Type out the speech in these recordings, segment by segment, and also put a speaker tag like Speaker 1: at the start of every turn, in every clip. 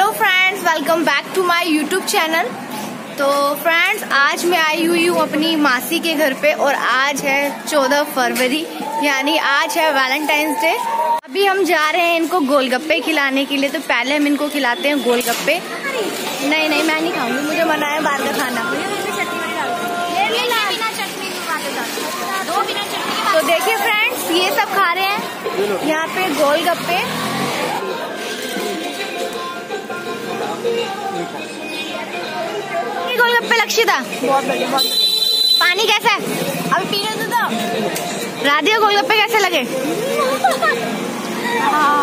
Speaker 1: Hello friends welcome back to my YouTube channel तो friends आज मैं आई हुई हूँ अपनी मासी के घर पे और आज है 14 फरवरी यानी आज है वैलेंटाइंस डे अभी हम जा रहे हैं इनको गोलगप्पे खिलाने के लिए तो पहले हम इनको खिलाते हैं गोलगप्पे. नहीं नहीं मैं नहीं खाऊँगी मुझे मना है बाहर का खाना. तो देखिए फ्रेंड्स ये सब खा रहे हैं. यहाँ पे गोलगप्पे गोलगप्पे लक्षिता। बहुत बढ़िया बहुत पानी कैसा है? अभी पीने दो। तो राधिया गोलगप्पे कैसे लगे?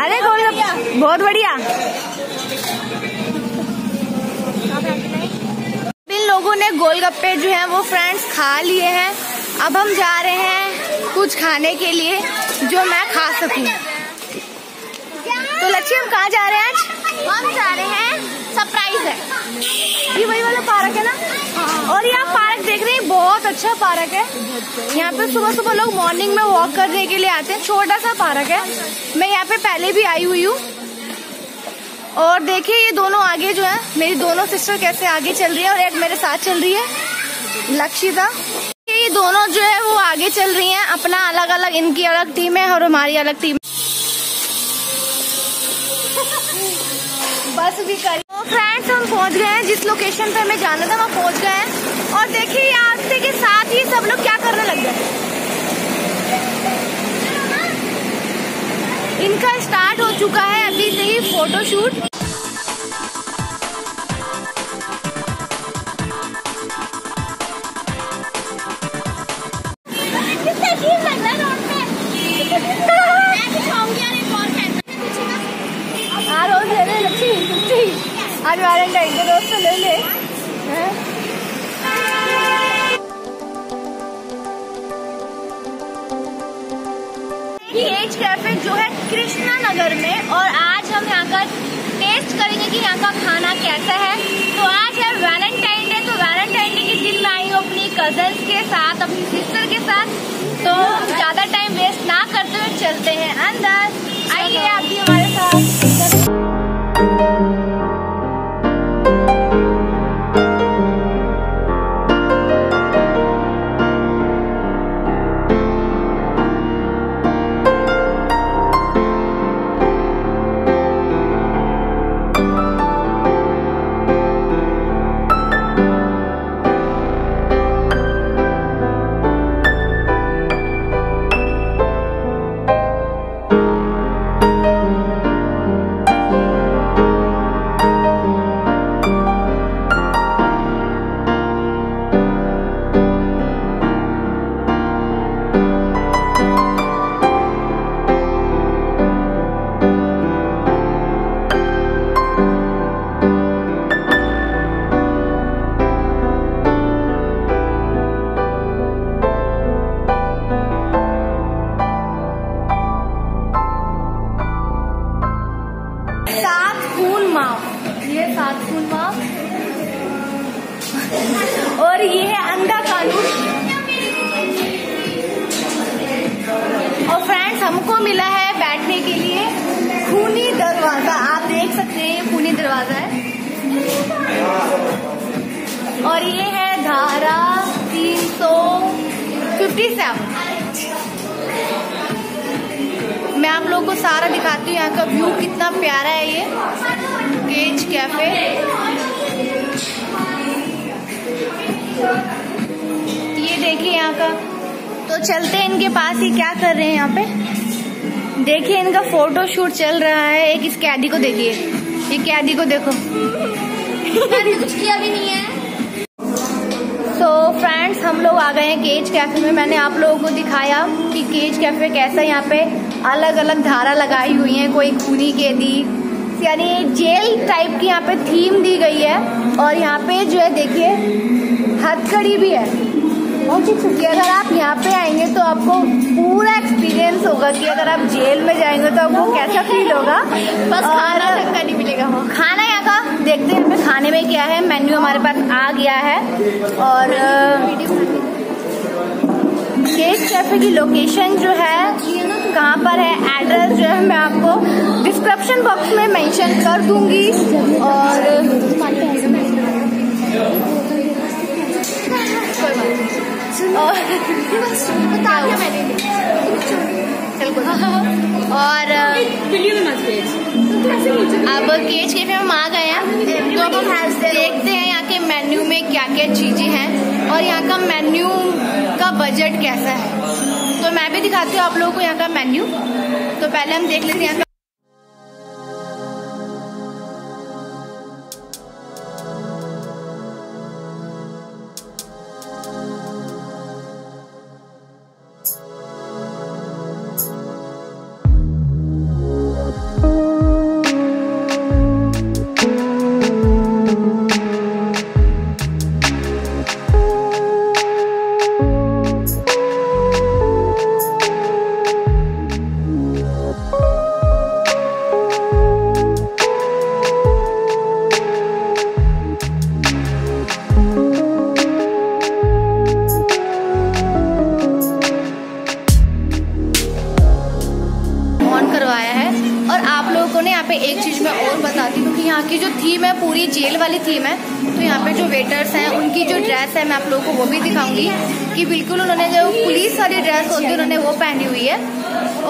Speaker 1: अरे गोलगप्पे बहुत बढ़िया। इन लोगों ने गोलगप्पे जो हैं वो फ्रेंड्स खा लिए हैं। अब हम जा रहे हैं कुछ खाने के लिए जो मैं खा सकूँ। तो लक्ष्य हम कहाँ जा रहे हैं आज? हम जा रहे हैं। सरप्राइज़ है। ये वही वाला पार्क है ना? और यहाँ पार्क देख रहे हैं, बहुत अच्छा पार्क है। यहाँ पे सुबह सुबह लोग मॉर्निंग में वॉक करने के लिए आते हैं। छोटा सा पार्क है। मैं यहाँ पे पहले भी आई हुई हूँ। और देखिए, ये दोनों आगे जो है, मेरी दोनों सिस्टर कैसे आगे चल रही है और एक मेरे साथ चल रही है, लक्षिता। ये दोनों जो है, वो आगे चल रही हैं। अपना अलग अलग इनकी अलग टीम है और हमारी अलग टीम भी करी। तो फ्रेंड्स हम पहुँच गए हैं, जिस लोकेशन पे हमें जाना था, वहाँ पहुँच गए हैं। और देखिए रास्ते के साथ ही सब लोग क्या करने लग गए। इनका स्टार्ट हो चुका है अभी से ही फोटोशूट सिस्टर के साथ। तो ज़्यादा टाइम वेस्ट ना करते हुए चलते हैं अंदर। आइए, आप भी हमारे साथ। हमको मिला है बैठने के लिए खूनी दरवाज़ा। आप देख सकते हैं, ये खूनी दरवाज़ा है। और ये है धारा तीन सौ फिफ्टी सेवन मैं आप लोगों को सारा दिखाती हूँ, यहाँ का व्यू कितना प्यारा है ये। गेज कैफ़े ये देखिए यहाँ का। तो चलते हैं इनके पास ही क्या कर रहे हैं यहाँ पे? देखिए इनका फ़ोटो शूट चल रहा है। एक इस कैदी को देखिए। ये कैदी को देखो। कुछ किया भी नहीं है। तो फ्रेंड्स हम लोग आ गए हैं केज कैफ़े में। मैंने आप लोगों को दिखाया कि केज कैफ़े कैसा यहाँ पे अलग अलग धारा लगाई हुई है। कोई खूनी कैदी यानी जेल टाइप की यहाँ पे थीम दी गई है। और यहाँ पे जो है देखिए हथकड़ी भी है। अगर आप यहाँ पे आएँगे तो आपको होगा कि अगर आप जेल में जाएँगे तो आपको कैसा फील होगा? बस खाना तक का नहीं मिलेगा खाना यहाँ का देखते हैं खाने में क्या है। मेन्यू हमारे पास आ गया है। और केक कैफ़े की लोकेशन जो है कहाँ पर है? एड्रेस जो है मैं आपको डिस्क्रिप्शन बॉक्स में मेंशन कर दूँगी। और और अब केज कैफ़े में आ गए हैं। तो अब हम देखते हैं यहाँ के मेन्यू में क्या क्या चीज़ें हैं। और यहाँ का मेन्यू का बजट कैसा है। तो मैं भी दिखाती हूँ आप लोगों को यहाँ का मेन्यू तो पहले हम देख लेते हैं यहाँ यहाँ की जो थीम है, पूरी जेल वाली थीम है तो यहाँ पे जो वेटर्स हैं, उनकी जो ड्रेस है, मैं आप लोगों को वो भी दिखाऊँगी कि बिल्कुल उन्होंने जो पुलिस वाली ड्रेस होती है, उन्होंने वो पहनी हुई है।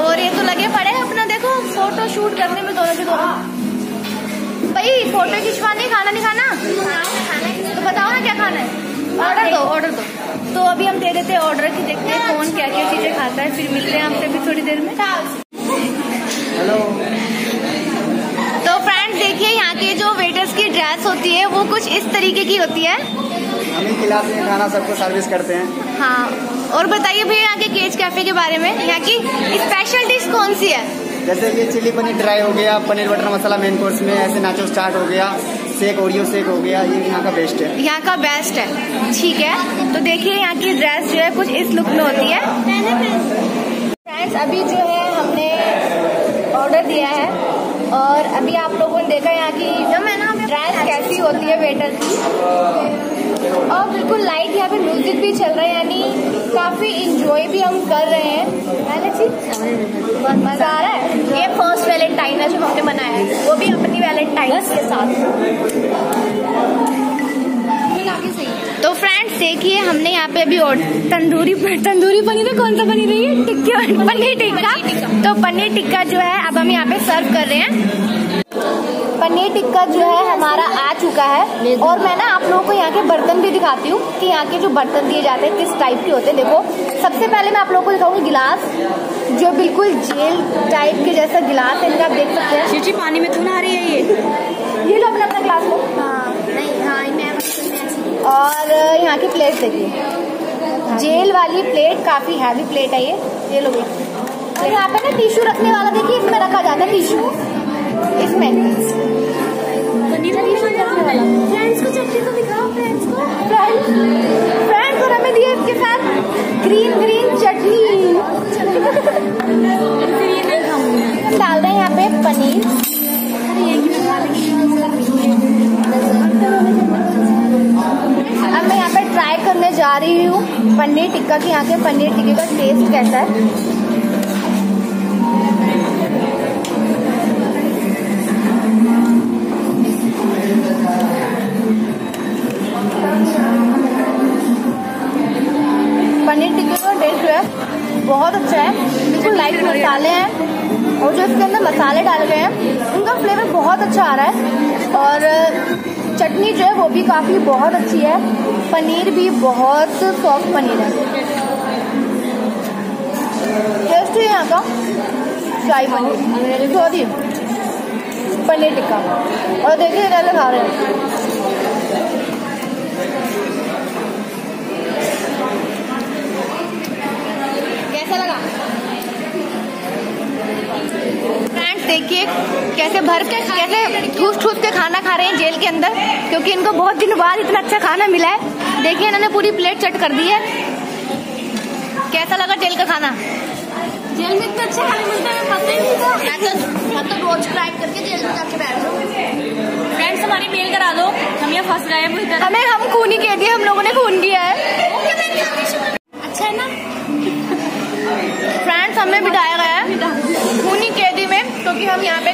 Speaker 1: और ये तो लगे पड़े अपना, देखो फ़ोटो शूट करने में दोनों के दोनों। भाई फ़ोटो खिंचवानी, खाना नहीं खाना? तो बताओ ना क्या खाना है। ऑर्डर दो ऑर्डर दो। तो अभी हम दे देते हैं ऑर्डर की देखते हैं कौन क्या क्या चीज़ें खाता है, फिर मिलते हैं आपसे भी थोड़ी देर में। हेलो देखिए यहाँ के जो वेटर्स की ड्रेस होती है वो कुछ इस तरीके की होती है।
Speaker 2: हम ही खिलाते हैं खाना सबको सर्विस करते हैं।
Speaker 1: हाँ और बताइए भैया यहाँ के केज कैफ़े के बारे में यहाँ की स्पेशल डिश कौन सी है?
Speaker 2: जैसे ये चिली पनीर ड्राई हो गया paneer butter masala main course में ऐसे नाचो स्टार्ट हो गया सेक ओरियो सेक हो गया ये यहाँ का बेस्ट है।
Speaker 1: यहाँ का बेस्ट है। ठीक है तो देखिए यहाँ की ड्रेस जो है कुछ इस लुक में होती है। फ्रेंड्स अभी जो है हमने ऑर्डर दिया है और अभी आप लोगों ने देखा यहाँ की ड्रेस कैसी होती है वेटर की? और बिल्कुल लाइट यहाँ पे म्यूज़िक भी चल रहा है, यानी काफ़ी इंजॉय भी हम कर रहे हैं। मज़ा आ रहा है? ये फ़र्स्ट वैलेंटाइन है जो हमने मनाया है। वो भी अपनी वैलेंटाइन के साथ। तो फ्रेंड्स देखिए, हमने यहाँ पे अभी और तंदूरी तंदूरी पनीर कौन सा पनीर है टिक्की पनीर टिक्का। तो पनीर टिक्का जो है, अब हम यहाँ पे सर्व कर रहे हैं। पनीर टिक्का जो है हमारा आ चुका है। और मैं ना आप लोगों को यहाँ के बर्तन भी दिखाती हूँ कि यहाँ के जो बर्तन दिए जाते हैं किस टाइप के होते हैं। देखो सबसे पहले मैं आप लोगों को दिखाऊँगी गिलास जो बिल्कुल जेल टाइप के जैसा गिलास है। इनका आप देख सकते हैं।
Speaker 3: पानी में थोड़ा आ रही है ये।
Speaker 1: ये लो अपना अपना गिलास लो। हाँ हाँ मैं और यहाँ की प्लेट देखिए। जेल वाली प्लेट काफ़ी हैवी प्लेट है ये। ये लो। और यहाँ पे ना टिश्यू रखने वाला देखिए इसमें रखा जाता है टिश्यू इसमें। फ्रेंड्स साथ ग्रीन ग्रीन चटनी। डाल रहे हैं यहाँ पे पनीर। अब मैं यहाँ पे ट्राई करने जा रही हूँ पनीर टिक्का की यहाँ के पनीर टिक्के का टेस्ट कैसा है। बहुत अच्छा है। बिल्कुल लाइट मसाले हैं और जो इसके अंदर मसाले डाले गए हैं उनका फ्लेवर बहुत अच्छा आ रहा है। और चटनी जो है वो भी काफ़ी बहुत अच्छी है। पनीर भी बहुत सॉफ्ट पनीर है। टेस्ट है यहाँ का? शाही पनीर। सॉरी पनीर टिक्का। और देखिए खा रहे हैं। कैसा लगा? फ्रेंड्स देखिए कैसे भर के कैसे ठूस ठूस के खाना खा रहे हैं जेल के अंदर क्योंकि इनको बहुत दिन बाद इतना अच्छा खाना मिला है। देखिए इन्होंने पूरी प्लेट चट कर दी है। कैसा लगा जेल का खाना?
Speaker 3: जेल में इतना अच्छा खाना मिलता है पता ही नहीं था।
Speaker 1: मैं तो मैं तो रोज ट्राई करके जेल में जाके बैठ जाऊँ।
Speaker 3: फ्रेंड्स हमारी मेल करा दो। हम यहाँ फंस गए हैं
Speaker 1: हमें हम खून ही कह दिया हम लोगों ने खून किया है।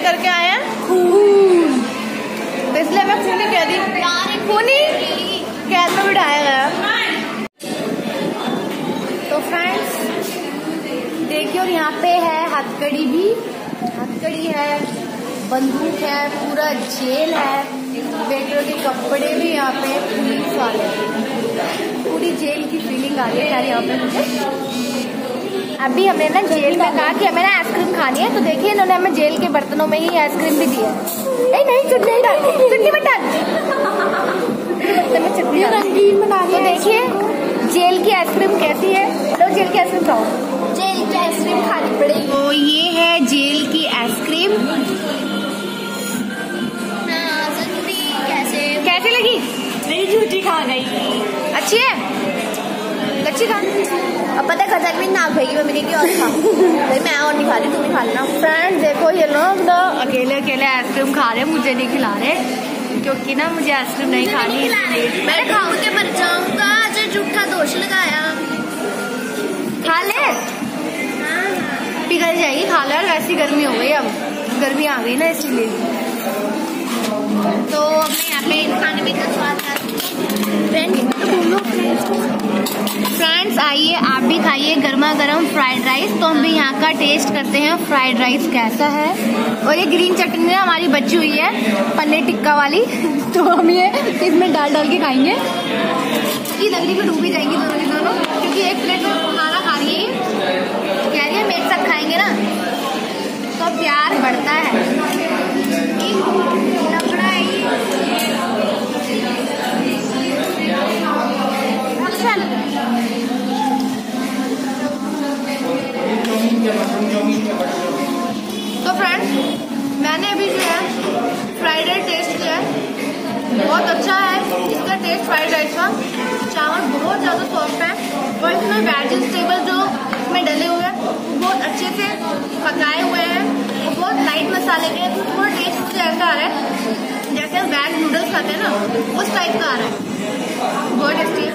Speaker 1: करके आए हैं? खून तो इसलिए मैं खूनी कह दी खूनी कैद में बिठाया गया। तो फ्रेंड्स देखिए, और यहाँ पे है हथकड़ी भी। हथकड़ी है, बंदूक है, पूरा जेल है। बेटरों के कपड़े भी यहाँ पे पुलिस वाले। पूरी जेल की फीलिंग आ रही है यार यहाँ पे मुझे। अभी हमने ना जेल में कहा कि हमें ना आइसक्रीम खानी है तो देखिए इन्होंने हमें जेल के बर्तनों में ही आइसक्रीम भी दी है। ए नहीं चटनी डाल चटनी मत डाल तो चटनी रंगीन बना तो देखिए जेल की आइसक्रीम कैसी है? लो जेल की आइसक्रीम खाओ। जेल की आइसक्रीम खानी पड़ेगी। तो ये है जेल की आइसक्रीम। कैसे? कैसी लगी?
Speaker 3: मेरी झूठी खा गई
Speaker 1: अच्छी है अच्छी खा
Speaker 3: अब ना खाएगी मम्मी की और खा। भाई मैं और नहीं खा रही तुम ही खा लेना।
Speaker 1: फ्रेंड देखो ये लोग ना अकेले अकेले आइसक्रीम खा रहे मुझे नहीं खिला रहे। क्योंकि ना मुझे आइसक्रीम नहीं खानी।
Speaker 3: मैं खाऊं के मर जाऊँगा जो झूठा दोष लगाया।
Speaker 1: खा ले। पिघल जाएगी खा ले और वैसी गर्मी हो गई अब। गर्मी आ गई ना इसीलिए। तो मैं यहाँ पे
Speaker 3: खाने में इतना स्वाद
Speaker 1: गर्मा फ्राइड राइस तो हम भी यहाँ का टेस्ट करते हैं फ्राइड राइस कैसा है? और ये ग्रीन चटनी हमारी बची हुई है, पनीर टिक्का वाली। तो हम ये इसमें डाल डाल के खाएँगे। ये लकड़ी में डूबी जाएँगी दोनों की दोनों, क्योंकि एक प्लेट में खाना खा रही है। कह रही है एक साथ खाएँगे ना। तो प्यार बढ़ता है। खाते हैं ना उस टाइप का आ रहा है। बहुत टेस्टी है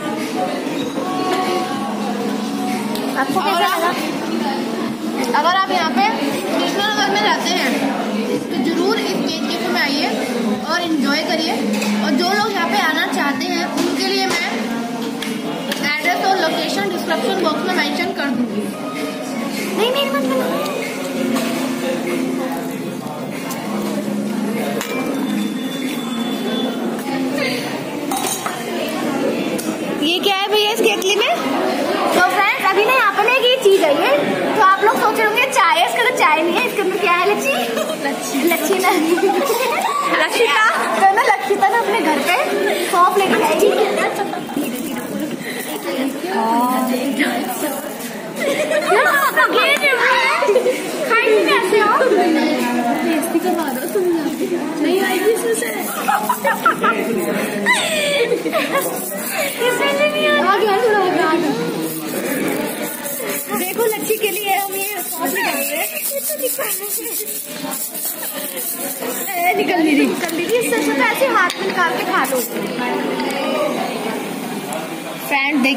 Speaker 3: आपको कैसा लगा?
Speaker 1: अगर आप यहाँ पे कृष्णनगर में रहते हैं तो ज़रूर इस केक कैफ़े में आइए और इन्जॉय करिए। और जो लोग यहाँ पे आना चाहते हैं उनके लिए मैं एड्रेस और लोकेशन डिस्क्रिप्शन बॉक्स में मेंशन कर दूँगी।
Speaker 3: नहीं नहीं मत
Speaker 1: लक्षिता तो ना लक्षिता ना अपने घर पे सौंफ लेके जाएगी खाएँगे कैसे हो?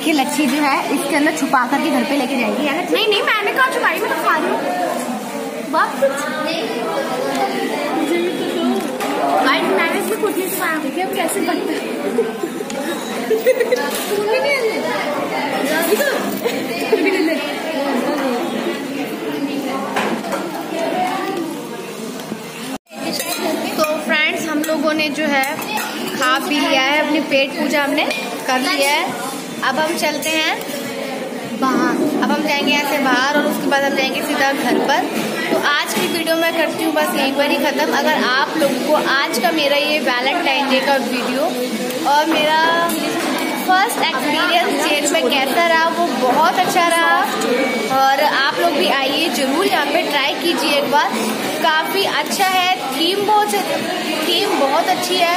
Speaker 1: देखिए लच्छी जो है इसके अंदर छुपा करके घर पे लेके जाएगी। है ना नहीं नहीं मैंने कहा छुपाई मैं तो खा रही हूँ। बात कुछ।
Speaker 3: भाई मैंने इसमें कुछ नहीं छुपाया। देखिए अब कैसे बनते
Speaker 1: तो फ्रेंड्स हम लोगों ने जो है खा पी लिया है अपनी पेट पूजा हमने कर लिया है। अब हम चलते हैं बाहर। अब हम जाएँगे ऐसे बाहर और उसके बाद हम जाएँगे सीधा घर पर। तो आज की वीडियो मैं करती हूँ बस यहीं पर ही ख़त्म। अगर आप लोगों को आज का मेरा ये वैलेंटाइन डे का वीडियो और मेरा फ़र्स्ट एक्सपीरियंस जेल में कैसा रहा, वो बहुत अच्छा रहा। और आप लोग भी आइए, ज़रूर यहाँ पे ट्राई कीजिए एक बार। काफ़ी अच्छा है थीम बहुत थीम बहुत अच्छी है।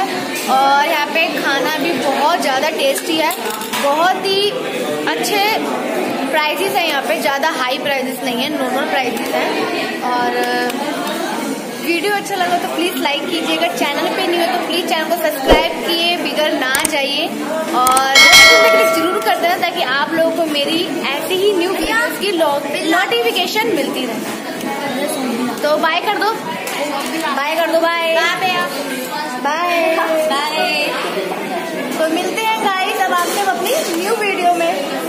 Speaker 1: और यहाँ पे खाना भी बहुत ज़्यादा टेस्टी है। बहुत ही अच्छे प्राइसेस हैं यहाँ पे। ज़्यादा हाई प्राइजेस नहीं है नॉर्मल प्राइसेस हैं। और वीडियो अच्छा लगा तो प्लीज़ लाइक कीजिएगा। चैनल पे नहीं हो तो प्लीज़ चैनल को सब्सक्राइब किए बिगड़ ना जाइए। और क्लिक ज़रूर कर देना ताकि आप लोगों को मेरी ऐसी ही न्यू वीडियोस की नोटिफिकेशन मिलती रहे। तो बाय कर दो। बाय कर दो बाय बाय
Speaker 3: बाय
Speaker 1: तो मिलते हैं मुलाकात है अपनी न्यू वीडियो में